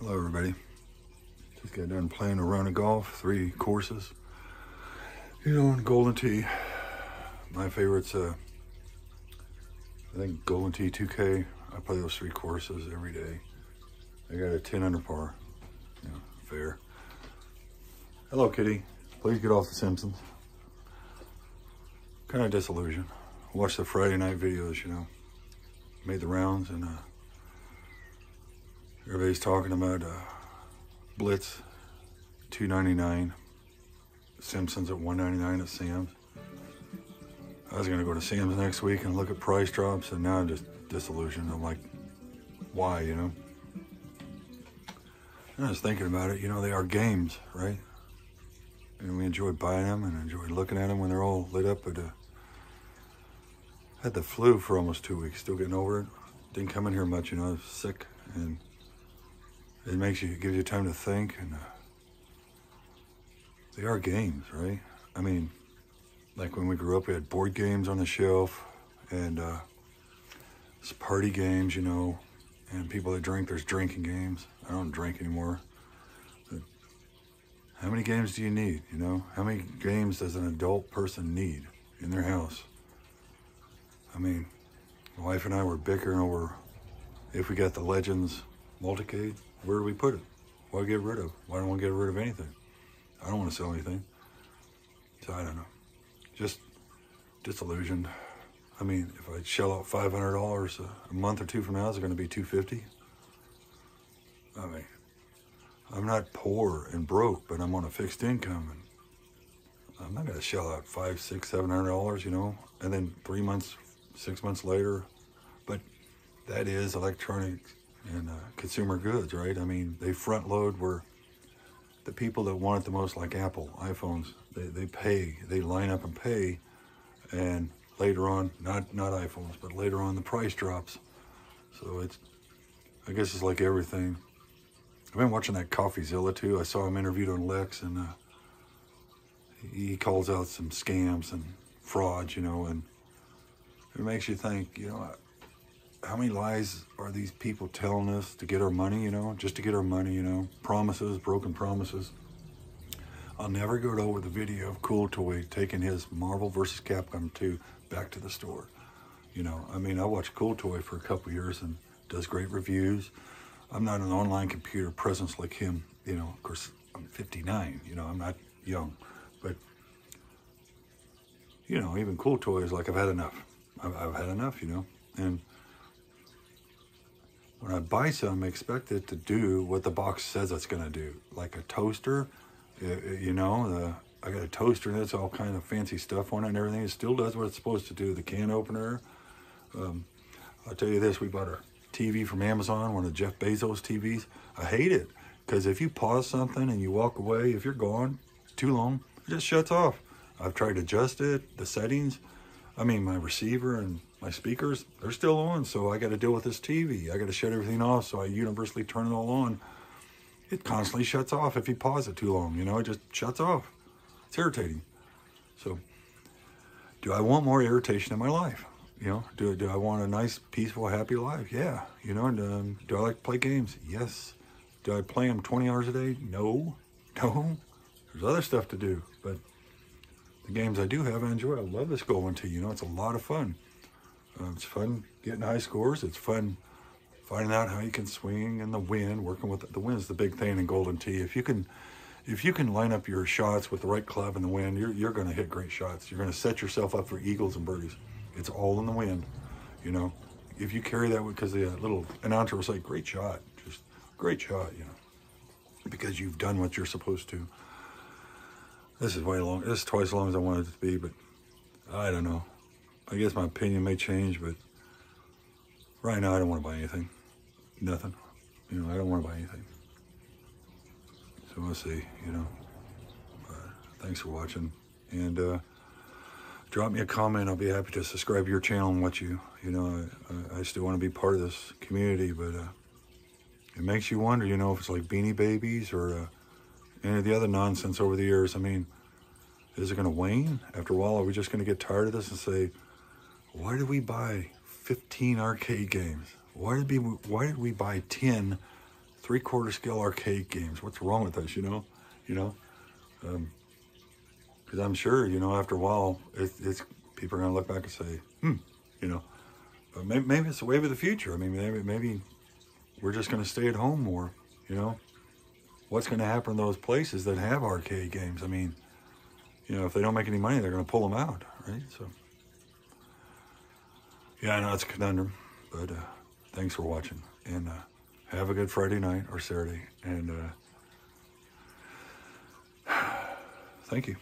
Hello, everybody. Just got done playing a round of golf, three courses. You know, Golden Tee, my favorite's, uh, I think Golden Tee 2K. I play those three courses every day. I got a 10 under par. Fair. Hello, Kitty. Please get off The Simpsons. Kind of disillusioned. Watched the Friday night videos, you know. Made the rounds and, uh, Everybody's talking about uh, Blitz, two ninety nine. Simpsons at one ninety nine at Sam's. I was gonna go to Sam's next week and look at price drops, and now I'm just disillusioned. I'm like, why, you know? And I was thinking about it. You know, they are games, right? And we enjoy buying them and enjoy looking at them when they're all lit up. But uh, had the flu for almost two weeks. Still getting over it. Didn't come in here much, you know. I was sick and it makes you, it gives you time to think, and uh, they are games, right? I mean, like when we grew up, we had board games on the shelf, and uh, it's party games, you know, and people that drink, there's drinking games. I don't drink anymore. But how many games do you need, you know? How many games does an adult person need in their house? I mean, my wife and I were bickering over if we got the Legends Multicade where do we put it? Why get rid of? Why don't we get rid of anything? I don't want to sell anything. So I don't know. Just disillusioned. I mean, if I shell out five hundred dollars a month or two from now, is it going to be two fifty? I mean, I'm not poor and broke, but I'm on a fixed income, and I'm not going to shell out five, six, seven hundred dollars, you know, and then three months, six months later. But that is electronics and uh, consumer goods, right? I mean, they front load where the people that want it the most, like Apple, iPhones, they, they pay, they line up and pay, and later on, not not iPhones, but later on the price drops. So it's, I guess it's like everything. I've been watching that CoffeeZilla too. I saw him interviewed on Lex, and uh, he calls out some scams and frauds, you know, and it makes you think, you know, how many lies are these people telling us to get our money, you know, just to get our money, you know, promises, broken promises. I'll never get over the video of Cool Toy taking his Marvel versus Capcom 2 back to the store. You know, I mean, I watched Cool Toy for a couple years and does great reviews. I'm not an online computer presence like him, you know, of course, I'm 59, you know, I'm not young, but, you know, even Cool Toy is like, I've had enough. I've, I've had enough, you know, and when I buy some, expect it to do what the box says it's going to do. Like a toaster, you know, the, I got a toaster that's all kind of fancy stuff on it and everything. It still does what it's supposed to do. The can opener. Um, I'll tell you this, we bought a TV from Amazon, one of Jeff Bezos TVs. I hate it because if you pause something and you walk away, if you're gone too long, it just shuts off. I've tried to adjust it, the settings. I mean, my receiver and my speakers, they're still on, so I got to deal with this TV. I got to shut everything off, so I universally turn it all on. It constantly shuts off if you pause it too long, you know, it just shuts off. It's irritating. So, do I want more irritation in my life? You know, do, do I want a nice, peaceful, happy life? Yeah. You know, and, um, do I like to play games? Yes. Do I play them 20 hours a day? No. No. There's other stuff to do, but the games I do have, I enjoy. I love this Golden Tee. You know, it's a lot of fun. Uh, it's fun getting high scores. It's fun finding out how you can swing in the wind, working with the wind is the big thing in Golden Tee. If you can, if you can line up your shots with the right club in the wind, you're you're going to hit great shots. You're going to set yourself up for eagles and birdies. It's all in the wind, you know. If you carry that, because the uh, little announcer will say, "Great shot, just great shot," you know, because you've done what you're supposed to. This is way long. This is twice as long as I wanted it to be, but I don't know. I guess my opinion may change, but right now I don't want to buy anything. Nothing. You know, I don't want to buy anything. So we'll see, you know. But thanks for watching. And uh, drop me a comment. I'll be happy to subscribe to your channel and watch you. You know, I, I still want to be part of this community, but uh, it makes you wonder, you know, if it's like Beanie Babies or uh, any of the other nonsense over the years. I mean, is it going to wane? After a while, are we just going to get tired of this and say, why did we buy 15 arcade games? Why did we, why did we buy 10 three quarter scale arcade games. What's wrong with us? You know, you know, because I'm sure you know after a while it, it's people are gonna look back and say, hmm, you know, but maybe, maybe it's the wave of the future. I mean, maybe maybe we're just gonna stay at home more. You know, what's gonna happen in those places that have arcade games? I mean, you know, if they don't make any money, they're gonna pull them out, right? So. Yeah, I know it's a conundrum, but uh, thanks for watching. And uh, have a good Friday night or Saturday. And uh, thank you.